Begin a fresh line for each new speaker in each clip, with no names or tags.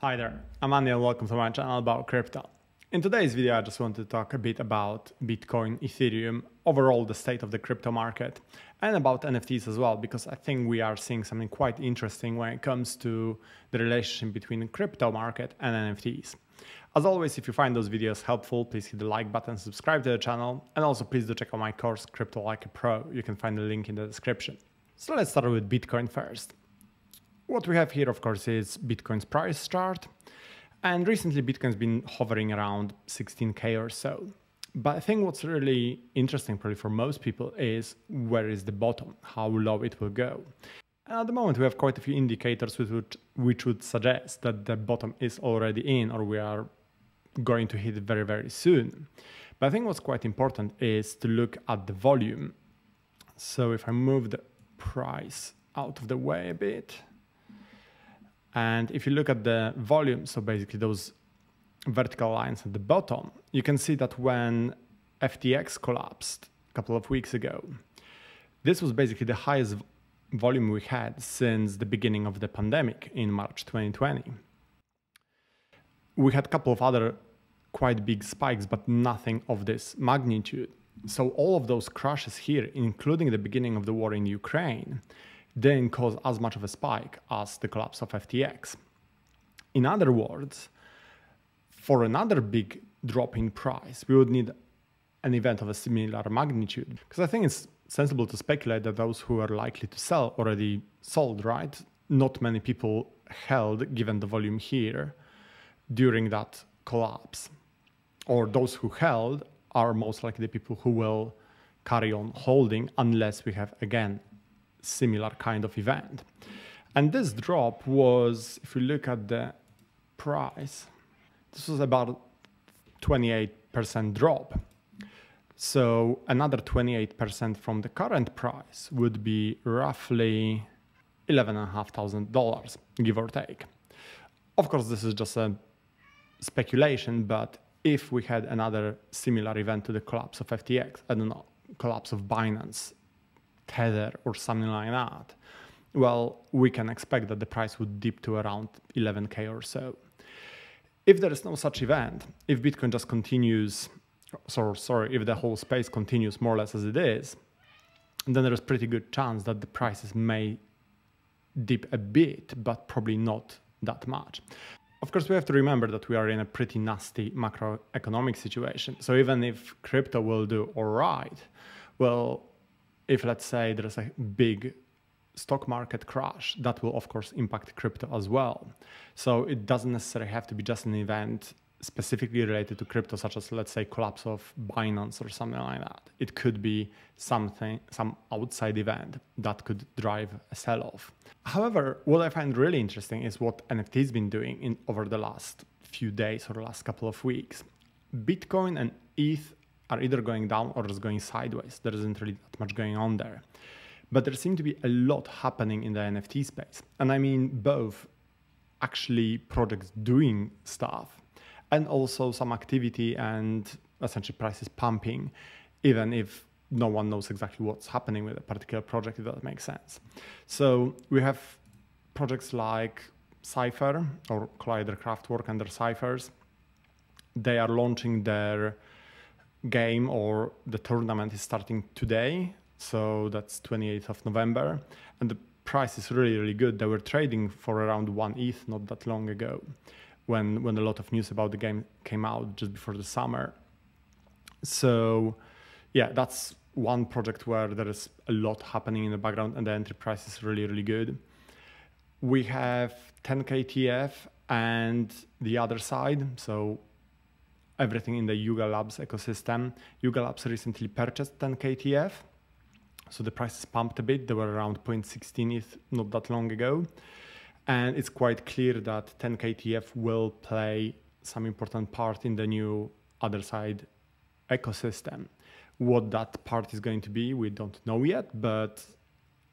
Hi there, I'm Andy and welcome to my channel about crypto. In today's video, I just want to talk a bit about Bitcoin, Ethereum, overall the state of the crypto market, and about NFTs as well, because I think we are seeing something quite interesting when it comes to the relationship between the crypto market and NFTs. As always, if you find those videos helpful, please hit the like button, subscribe to the channel, and also please do check out my course, Crypto Like a Pro. You can find the link in the description. So let's start with Bitcoin first. What we have here, of course, is Bitcoin's price chart. And recently, Bitcoin's been hovering around 16K or so. But I think what's really interesting, probably for most people, is where is the bottom, how low it will go. And at the moment, we have quite a few indicators which would, which would suggest that the bottom is already in or we are going to hit it very, very soon. But I think what's quite important is to look at the volume. So if I move the price out of the way a bit, and if you look at the volume, so basically those vertical lines at the bottom, you can see that when FTX collapsed a couple of weeks ago, this was basically the highest volume we had since the beginning of the pandemic in March 2020. We had a couple of other quite big spikes, but nothing of this magnitude. So all of those crashes here, including the beginning of the war in Ukraine, didn't cause as much of a spike as the collapse of FTX. In other words, for another big drop in price, we would need an event of a similar magnitude. Because I think it's sensible to speculate that those who are likely to sell already sold, right? Not many people held, given the volume here, during that collapse. Or those who held are most likely the people who will carry on holding unless we have, again, similar kind of event. And this drop was, if you look at the price, this was about 28% drop. So another 28% from the current price would be roughly $11,500, give or take. Of course, this is just a speculation, but if we had another similar event to the collapse of FTX, I don't know, collapse of Binance, Tether or something like that, well, we can expect that the price would dip to around 11K or so. If there is no such event, if Bitcoin just continues, so sorry, if the whole space continues more or less as it is, then there is pretty good chance that the prices may dip a bit, but probably not that much. Of course, we have to remember that we are in a pretty nasty macroeconomic situation. So even if crypto will do all right, well, if let's say there's a big stock market crash, that will of course impact crypto as well. So it doesn't necessarily have to be just an event specifically related to crypto, such as let's say collapse of Binance or something like that. It could be something, some outside event that could drive a sell-off. However, what I find really interesting is what NFT's been doing in over the last few days or the last couple of weeks. Bitcoin and ETH are either going down or just going sideways. There isn't really that much going on there. But there seems to be a lot happening in the NFT space. And I mean both actually projects doing stuff and also some activity and essentially prices pumping, even if no one knows exactly what's happening with a particular project, if that makes sense. So we have projects like Cypher or Collider Craftwork under Cyphers. They are launching their game or the tournament is starting today. So that's 28th of November. And the price is really, really good. They were trading for around one ETH not that long ago when, when a lot of news about the game came out just before the summer. So yeah, that's one project where there is a lot happening in the background and the entry price is really, really good. We have 10KTF and the Otherside. So everything in the Yuga Labs ecosystem. Yuga Labs recently purchased 10KTF, so the prices pumped a bit. They were around 0.16 ETH not that long ago. And it's quite clear that 10KTF will play some important part in the new Otherside ecosystem. What that part is going to be, we don't know yet, but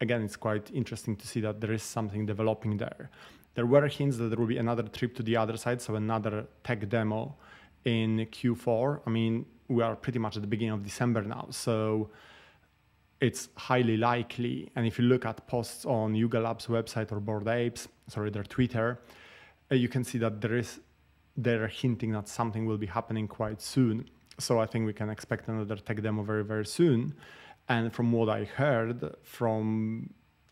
again, it's quite interesting to see that there is something developing there. There were hints that there will be another trip to the Otherside, so another tech demo in Q4. I mean, we are pretty much at the beginning of December now, so it's highly likely. And if you look at posts on Yuga Labs website or Bored Apes, sorry, their Twitter, uh, you can see that there is they're hinting that something will be happening quite soon. So I think we can expect another tech demo very very soon. And from what I heard from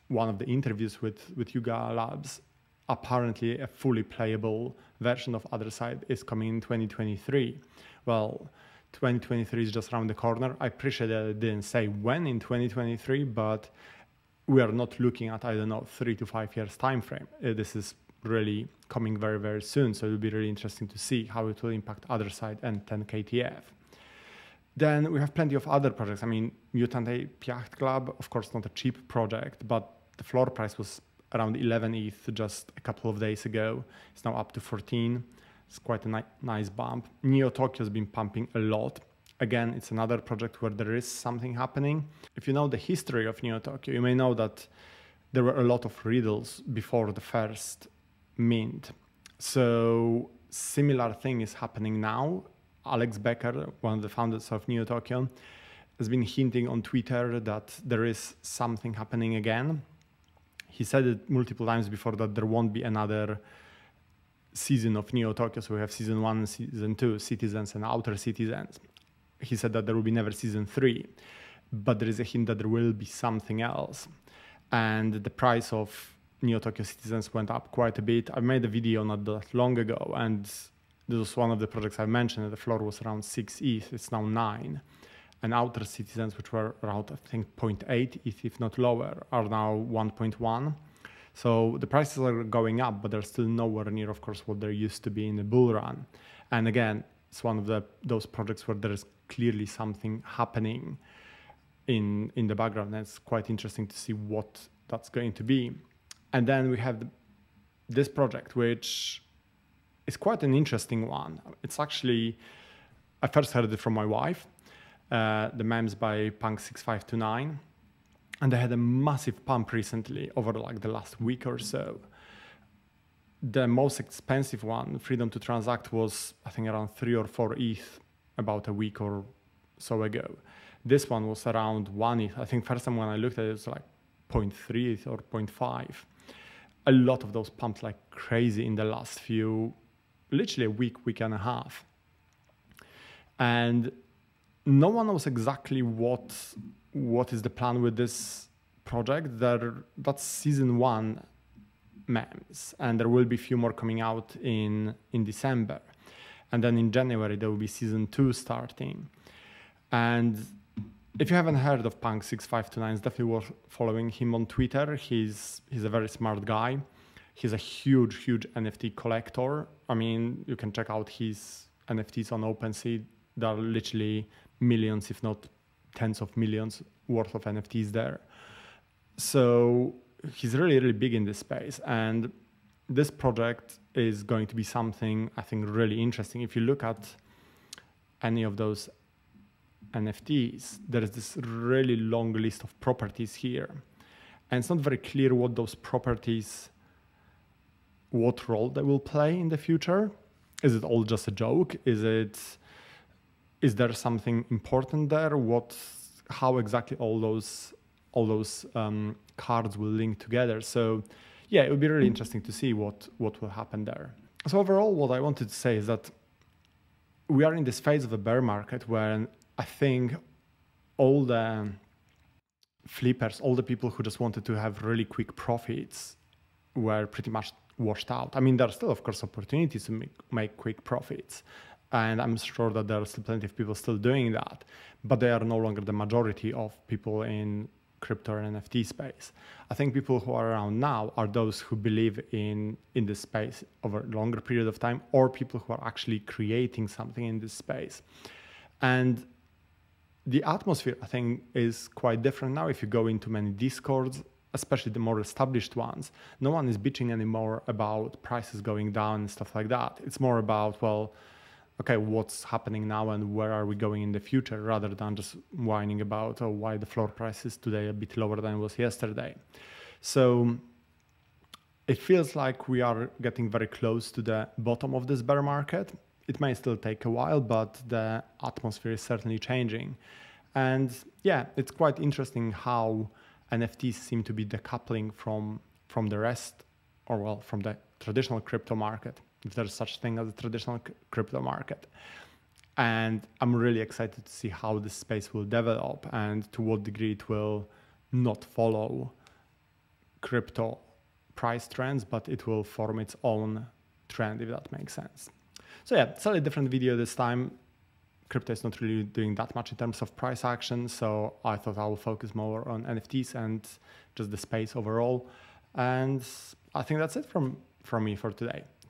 one of the interviews with with Yuga Labs, apparently a fully playable version of Otherside is coming in 2023. Well, 2023 is just around the corner. I appreciate that I didn't say when in 2023, but we are not looking at I don't know three to five years time frame. Uh, this is really coming very very soon, so it will be really interesting to see how it will impact Otherside and 10KTF. Then we have plenty of other projects. I mean, Mutant Ape Yacht Club, of course, not a cheap project, but the floor price was around 11 ETH just a couple of days ago. It's now up to 14. It's quite a ni- nice bump. Neo Tokyo has been pumping a lot. Again, it's another project where there is something happening. If you know the history of Neo Tokyo, you may know that there were a lot of riddles before the first mint. So similar thing is happening now. Alex Becker, one of the founders of Neo Tokyo, has been hinting on Twitter that there is something happening again. He said it multiple times before that there won't be another season of Neo Tokyo. So we have season one season two, Citizens and Outer Citizens. He said that there will be never season three, but there is a hint that there will be something else. And the price of Neo Tokyo Citizens went up quite a bit. I made a video not that long ago, and this was one of the projects I mentioned. The floor was around 6 ETH, it's now 9. And Outer Citizens, which were around, I think, 0.8 ETH, if not lower, are now 1.1. So the prices are going up, but they're still nowhere near, of course, what there used to be in the bull run. And again, it's one of the those projects where there is clearly something happening in in the background. And it's quite interesting to see what that's going to be. And then we have the, this project, which is quite an interesting one. It's actually I first heard it from my wife. Uh, the memes by Punk six five two nine and they had a massive pump recently over like the last week or so. The most expensive one, Freedom to Transact, was I think around three or four ETH about a week or so ago. This one was around one ETH. I think first time when I looked at it, it was like 0.3 ETH or 0.5. A lot of those pumped like crazy in the last few, literally a week, week and a half. And no one knows exactly what what is the plan with this project. There, that's season one memes, and there will be a few more coming out in in December, and then in January there will be season two starting. And if you haven't heard of Punk six five two nine, it's definitely worth following him on Twitter. He's he's a very smart guy. He's a huge huge NFT collector. I mean, you can check out his NFTs on OpenSea. They're literally millions, if not tens of millions worth of NFTs there. So he's really, really big in this space. And this project is going to be something I think really interesting. If you look at any of those NFTs, there is this really long list of properties here. And it's not very clear what those properties, what role they will play in the future. Is it all just a joke? Is it is there something important there? What, how exactly all those all those um, cards will link together? So, yeah, it would be really interesting to see what what will happen there. So overall, what I wanted to say is that we are in this phase of a bear market where I think all the flippers, all the people who just wanted to have really quick profits, were pretty much washed out. I mean, there are still, of course, opportunities to make, make quick profits, and I'm sure that there are still plenty of people still doing that, but they are no longer the majority of people in crypto and NFT space. I think people who are around now are those who believe in in this space over a longer period of time, or people who are actually creating something in this space. And the atmosphere, I think, is quite different now. If you go into many discords, especially the more established ones, no one is bitching anymore about prices going down and stuff like that. It's more about well okay, what's happening now and where are we going in the future rather than just whining about oh, why the floor price is today a bit lower than it was yesterday. So it feels like we are getting very close to the bottom of this bear market. It may still take a while, but the atmosphere is certainly changing. And yeah, it's quite interesting how NFTs seem to be decoupling from from the rest or well, from the traditional crypto market, if there's such thing as a traditional c- crypto market. And I'm really excited to see how this space will develop and to what degree it will not follow crypto price trends, but it will form its own trend, if that makes sense. So yeah, slightly different video this time. Crypto is not really doing that much in terms of price action, so I thought I will focus more on NFTs and just the space overall. And I think that's it from, from me for today.